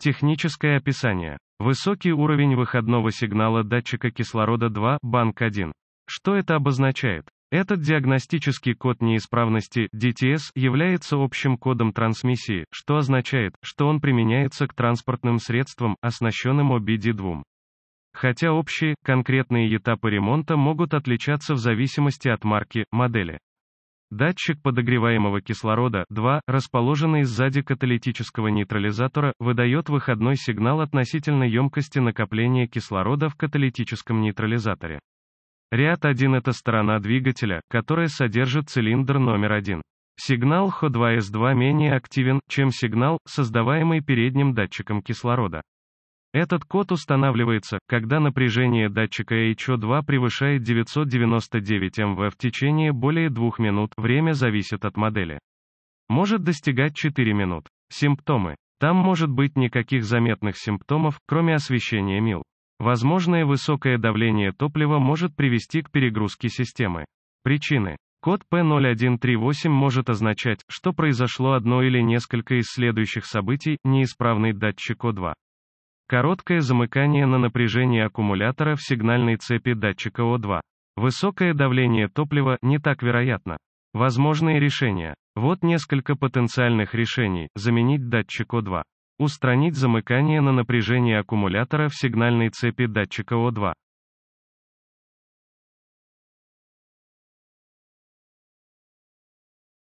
Техническое описание. Высокий уровень выходного сигнала датчика кислорода 2, банк 1. Что это обозначает? Этот диагностический код неисправности DTS является общим кодом трансмиссии, что означает, что он применяется к транспортным средствам, оснащенным OBD2. Хотя общие, конкретные этапы ремонта могут отличаться в зависимости от марки, модели. Датчик подогреваемого кислорода 2, расположенный сзади каталитического нейтрализатора, выдает выходной сигнал относительно емкости накопления кислорода в каталитическом нейтрализаторе. Ряд 1 – это сторона двигателя, которая содержит цилиндр номер 1. Сигнал HO2S2 менее активен, чем сигнал, создаваемый передним датчиком кислорода. Этот код устанавливается, когда напряжение датчика HO2 превышает 999 МВ в течение более 2 минут, время зависит от модели. Может достигать 4 минут. Симптомы. Там может быть никаких заметных симптомов, кроме освещения МИЛ. Возможное высокое давление топлива может привести к перегрузке системы. Причины. Код P0138 может означать, что произошло одно или несколько из следующих событий, неисправный датчик O2. Короткое замыкание на напряжение аккумулятора в сигнальной цепи датчика О2. Высокое давление топлива не так вероятно. Возможные решения. Вот несколько потенциальных решений. Заменить датчик О2. Устранить замыкание на напряжение аккумулятора в сигнальной цепи датчика О2.